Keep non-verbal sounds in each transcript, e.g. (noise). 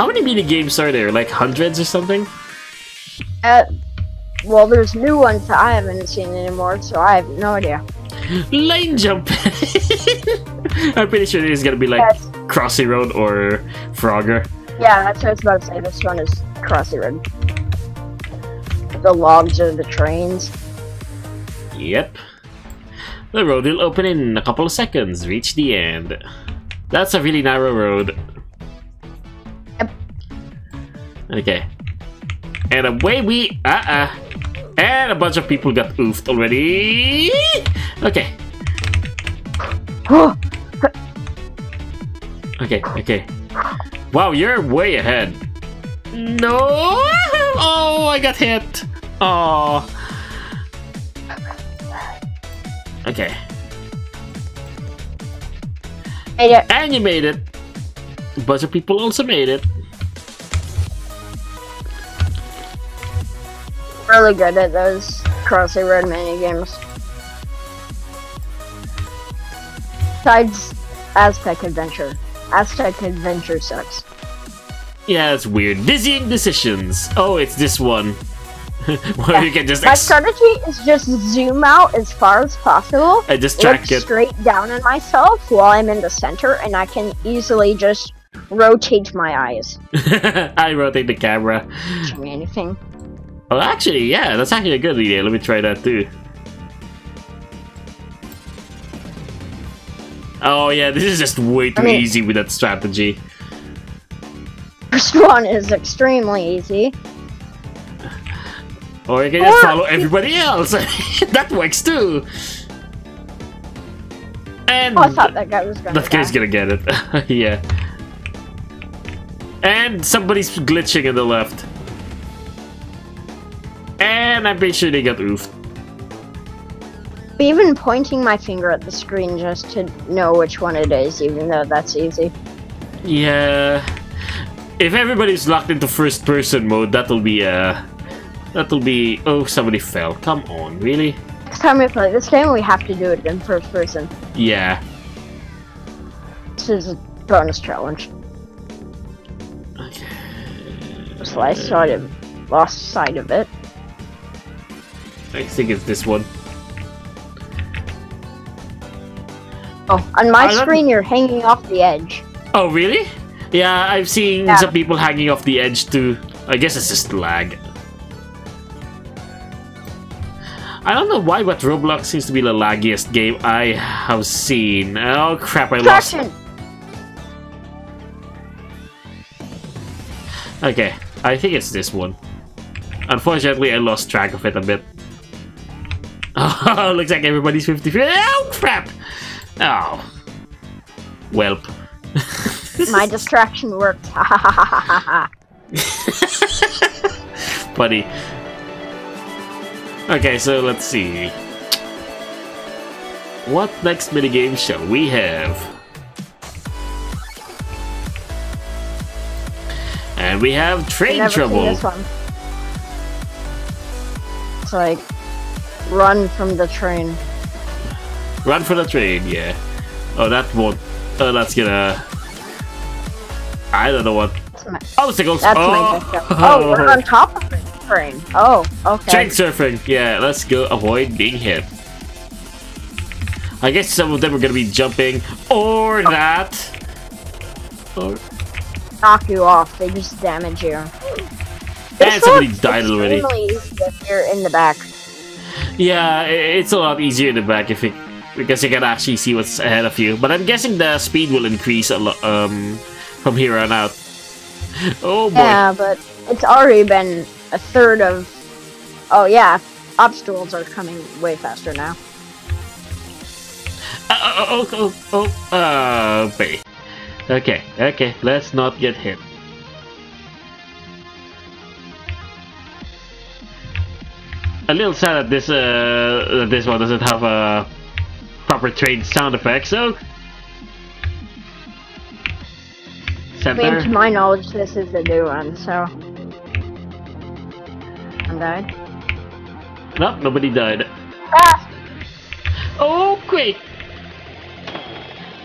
How many mini games are there? Like hundreds or something? Uh, well, there's new ones that I haven't seen anymore, so I have no idea. Line jump. (laughs) I'm pretty sure there's gonna be like Yes. Crossy Road or Frogger. Yeah, that's what I was about to say. This one is Crossy Road. The logs are the trains. Yep. The road will open in a couple of seconds. Reach the end. That's a really narrow road. Okay. And away we... Uh-uh. And a bunch of people got oofed already. Okay. Okay, okay. Wow, you're way ahead. No! Oh, I got hit. Oh. Okay. And you made it. A bunch of people also made it. Really good at those Crossy Road mini games. Besides Aztec Adventure. Aztec Adventure sucks. Yeah, it's weird. Dizzying decisions. Oh, it's this one. (laughs) Where you can just My strategy is just zoom out as far as possible. I just track it. straight down on myself while I'm in the center, and I can easily just rotate my eyes. (laughs) I rotate the camera. Show me anything. Well, actually, yeah, that's actually a good idea. Let me try that too. Oh yeah, this is just way too I mean- easy with that strategy. First one is extremely easy. Or you can just Or- follow everybody else. (laughs) that works too. And Oh, I thought that guy was gonna. that guy's gonna get it. (laughs) yeah. And somebody's glitching in the left. And I'm pretty sure they got oofed. Even pointing my finger at the screen just to know which one it is, even though that's easy. Yeah. If everybody's locked into first person mode, that'll be uh that'll be oh somebody fell. Come on, really? Next time we play this game, we have to do it in first person. Yeah. This is a bonus challenge. Okay. Just I sort of lost sight of it. I think it's this one. Oh, on my I screen, you're hanging off the edge. Oh really? Yeah, I've seen Yeah. some people hanging off the edge too. I guess it's just lag. I don't know why, but Roblox seems to be the laggiest game I have seen. Oh crap, I lost. Traction! Okay, I think it's this one. Unfortunately, I lost track of it a bit. (laughs) Oh, looks like everybody's 50 Oh, crap! Oh. Welp. (laughs) My distraction worked. (laughs) Buddy. Okay, so let's see. What next minigame shall we have? And we have train trouble. this one. It's like run from the train. Run for the train, yeah. Oh, that won't. Oh, that's gonna. I don't know what. That's my, Obstacles! that's oh! my distraction. Oh, we're (laughs) on top of the train. Oh, okay. Train surfing! Yeah, let's go avoid being hit. I guess some of them are gonna be jumping, or that. Or. Knock you off. They just damage you. And somebody died already. easy if you're in the back. Yeah, it's a lot easier in the back if it, because you can actually see what's ahead of you. But I'm guessing the speed will increase a lot um, from here on out. (laughs) Oh boy! Yeah, but it's already been a third of. Oh yeah, obstacles are coming way faster now. Uh, oh, oh, oh, oh, uh, okay. Okay, okay, let's not get hit. A little sad that this, uh, that this one doesn't have a proper trained sound effect, so... I mean, to my knowledge, this is the new one, so. One died. Nope, nobody died. Ah! Oh, great!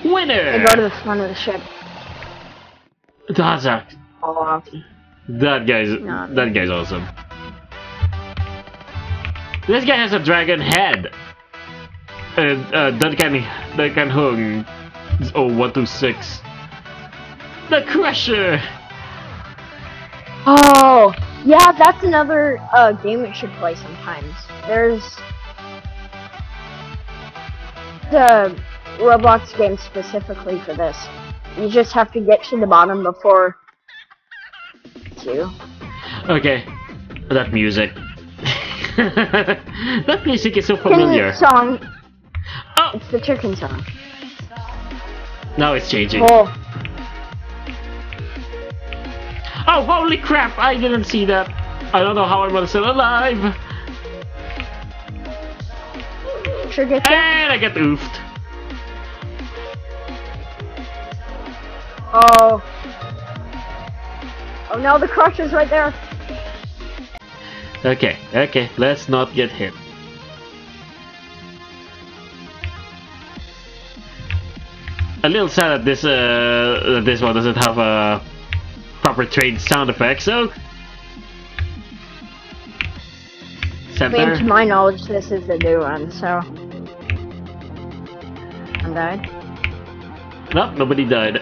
Winner! go to the front of the ship. That's a off. That guy's No. that guy's awesome. This guy has a dragon head. And uh, Duncan Duncan Hung. Oh, one two six. The Crusher. Oh, yeah, that's another uh, game we should play sometimes. There's the Roblox game specifically for this. You just have to get to the bottom before two. Okay, that music. (laughs) that music is so familiar. song. Oh, It's the chicken song. now it's changing. Oh, Oh, holy crap! I didn't see that. I don't know how I'm still alive. sure get. And I get oofed. Oh. Oh now the crush is right there. Okay, okay, let's not get hit. A little sad that this uh that this one doesn't have a proper trained sound effect, so I mean, to my knowledge, this is the new one, so. I'm died. Nope, nobody died.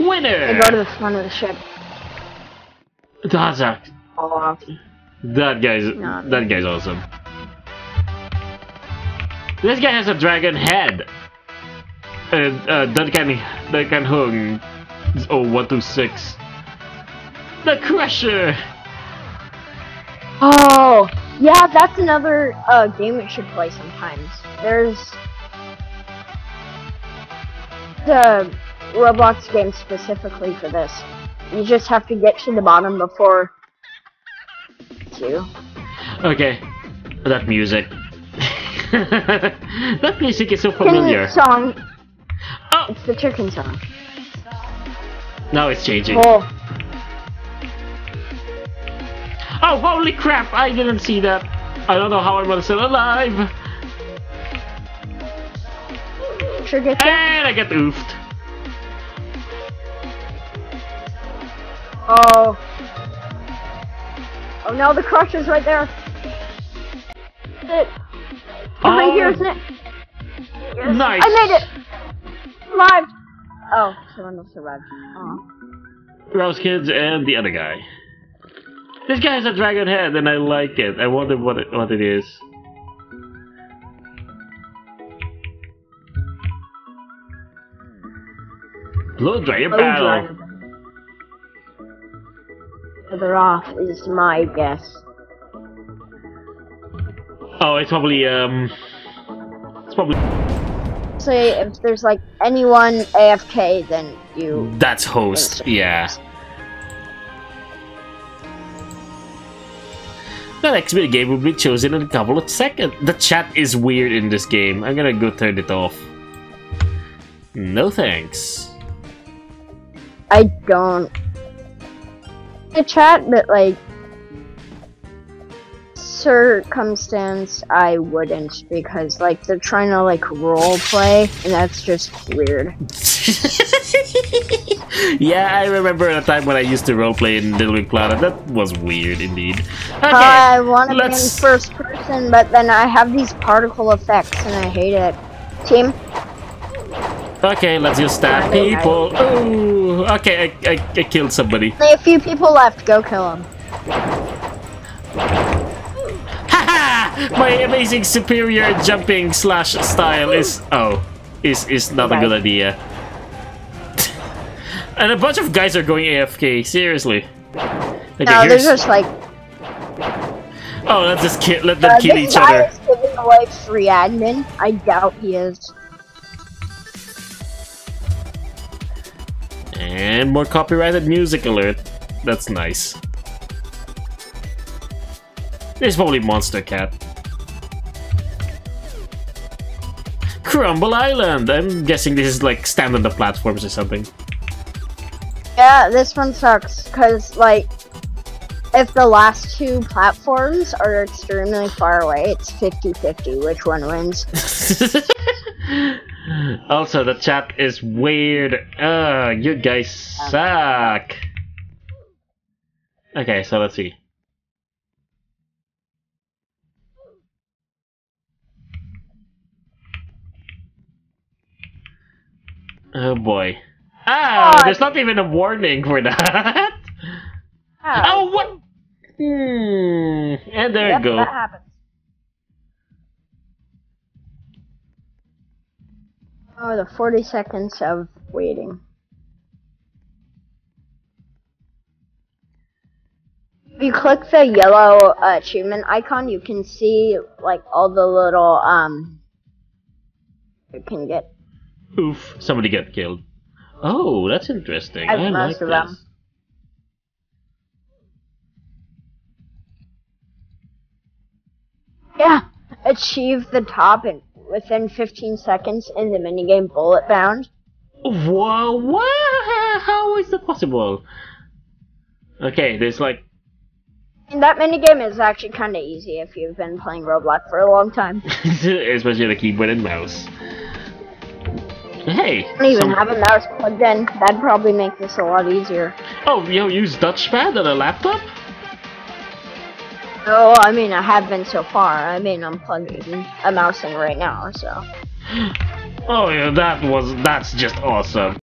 I Winner! go to the front of the ship. That's a, Fall off. that guy's No. that guy's awesome. This guy has a dragon head. And uh, Duncan Duncan Hung. Oh, one two six. The Crusher. Oh, yeah, that's another uh, game we should play sometimes. There's the Roblox game specifically for this. You just have to get to the bottom before two. Okay, that music. (laughs) that music is so Chicken familiar. song. Oh, It's the chicken song. now it's changing. Oh, Oh, holy crap! I didn't see that. I don't know how I'm gonna still alive. sure. And I get oofed. Oh. Oh no, the crusher's right there. It. Behind Oh. here, isn't it? Yes. Nice. I made it! Survived! Oh, someone else survived. Oh. Rouse Kids and the other guy. This guy has a dragon head and I like it. I wonder what it, what it is. Dryer Blow battle. Further off is my guess. Oh, it's probably um, it's probably Say if there's like anyone AFK, then you. that's host. Yeah. The next mini game will be chosen in a couple of seconds. The chat is weird in this game. I'm gonna go turn it off. No thanks. I don't. I chat, but like. Circumstance, I wouldn't because like they're trying to like role play, and that's just weird. (laughs) yeah, I remember a time when I used to roleplay in Little Big Planet. That was weird indeed. Okay, I want to be in first person, but then I have these particle effects, and I hate it. Team, okay, let's just stab people. Oh, okay, I, I, I killed somebody. only a few people left. Go kill them. Haha! My amazing superior jumping slash style is oh, is is not a good idea. (laughs) and a bunch of guys are going AFK. Seriously. Okay, No, they're just like oh, let's just kill. Let them uh, kill each other. is giving away free admin. I doubt he is. And more copyrighted music alert. That's nice. There's probably Monstercat. Crumble Island! I'm guessing this is like stand on the platforms or something. Yeah, this one sucks because like if the last two platforms are extremely far away, it's 50-50 which one wins. (laughs) Also, the chat is weird. Ugh, you guys suck. Okay, so let's see. Oh boy. Ah, Oh, there's not even a warning for that. Ah, oh, what? Hmm. And there yep, you go. that happens. Oh, the 40 seconds of waiting. If you click the yellow uh, achievement icon, you can see like all the little um. You can get. Oof, somebody got killed. Oh, that's interesting. I've I like this. them. Yeah, achieve the top in within 15 seconds in the minigame Bullet Bound. Whoa, what? How is that possible? Okay, there's like And that minigame is actually kind of easy if you've been playing Roblox for a long time. (laughs) especially the keyboard and mouse. Hey, I don't even some- have a mouse plugged in. That'd probably make this a lot easier. oh, you use touchpad on a laptop? Oh, I mean, I have been so far. I mean, I'm plugging a mouse in right now, so. Oh yeah, that was that's just awesome.